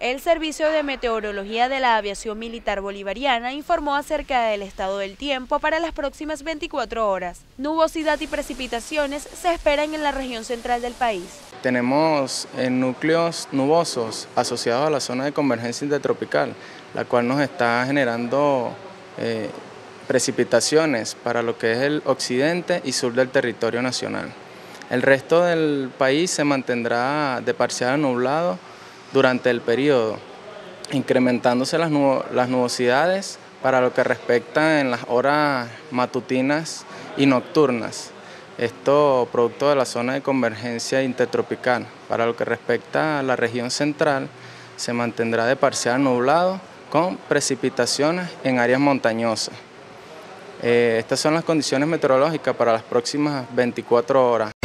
El Servicio de Meteorología de la Aviación Militar Bolivariana informó acerca del estado del tiempo para las próximas 24 horas. Nubosidad y precipitaciones se esperan en la región central del país. Tenemos eh, núcleos nubosos asociados a la zona de convergencia intertropical, la cual nos está generando eh, precipitaciones para lo que es el occidente y sur del territorio nacional. El resto del país se mantendrá de parcial nublado durante el periodo, incrementándose las, nubosidades para lo que respecta en las horas matutinas y nocturnas. Esto producto de la zona de convergencia intertropical. Para lo que respecta a la región central, se mantendrá de parcial nublado con precipitaciones en áreas montañosas. Eh, estas son las condiciones meteorológicas para las próximas 24 horas.